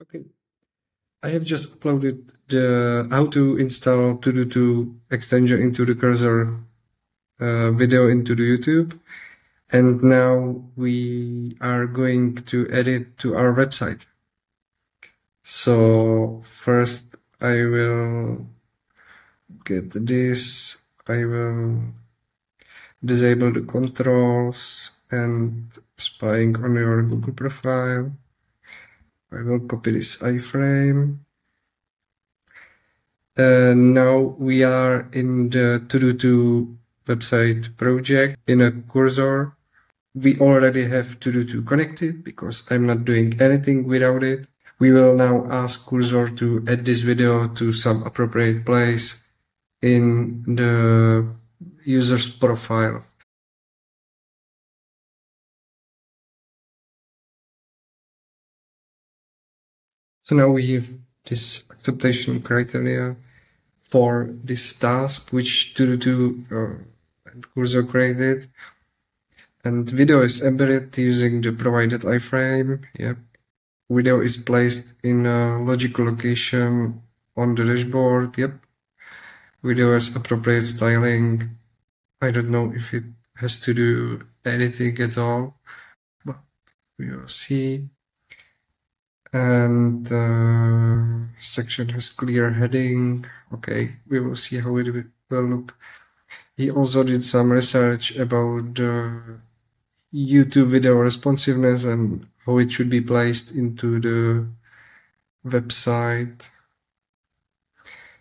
Okay. I have just uploaded the how to install Todo2 extension into the Cursor uh, video into the YouTube. And now we are going to add it to our website. So first I will get this. I will disable the controls and spying on your Google profile. I will copy this iframe. Uh, now we are in the Todo2 website project in a Cursor. We already have Todo2 connected because I'm not doing anything without it. We will now ask Cursor to add this video to some appropriate place in the user's profile. So now we have this acceptation criteria for this task, which Todo2 uh, Cursor created. And video is embedded using the provided iframe. Yep. Video is placed in a logical location on the dashboard. Yep. Video has appropriate styling. I don't know if it has to do anything at all, but we will see and uh, section has clear heading. Okay, we will see how it will look. He also did some research about uh, YouTube video responsiveness and how it should be placed into the website.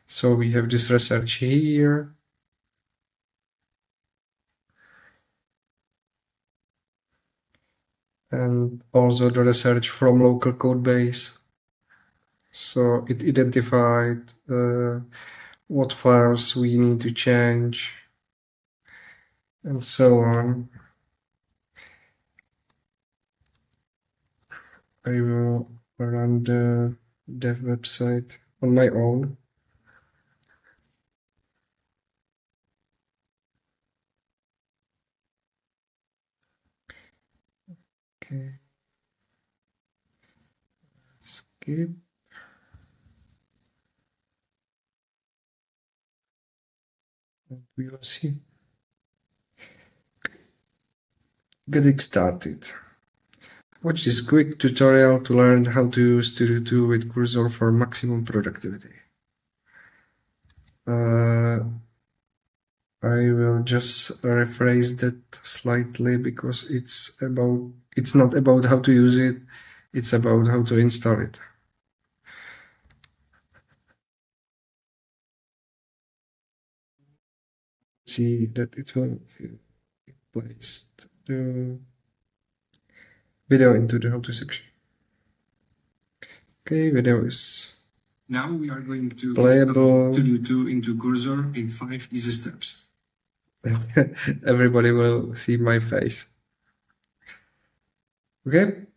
So we have this research here. And also the research from local code base. So it identified uh, what files we need to change and so on. I will run the dev website on my own. Okay. Skip. And we will see. Getting started. Watch this quick tutorial to learn how to use Todo2 with Cursor for maximum productivity. Uh, I will just rephrase that slightly because it's about it's not about how to use it, it's about how to install it. See that it will place the video into the how to section. Okay, video is now we are going to playable. Todo2 into Cursor in five easy steps. Everybody will see my face. Okay.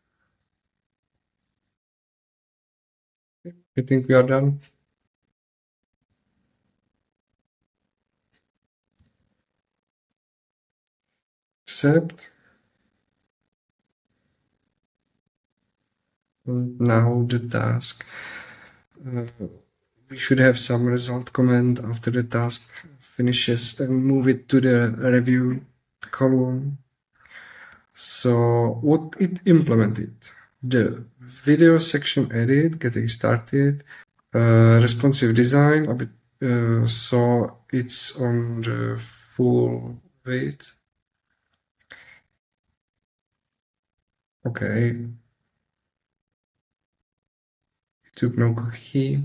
I think we are done. Accept. Now the task. Uh, we should have some result command after the task finishes and move it to the review column. So what it implemented, the video section edit, getting started, uh, responsive design, a bit, uh, so it's on the full width. Okay. It took no cookie.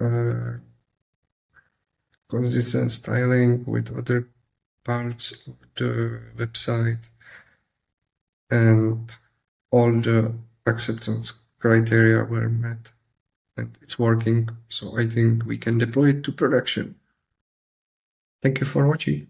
Uh, consistent styling with other parts of the website and all the acceptance criteria were met and it's working so I think we can deploy it to production. Thank you for watching.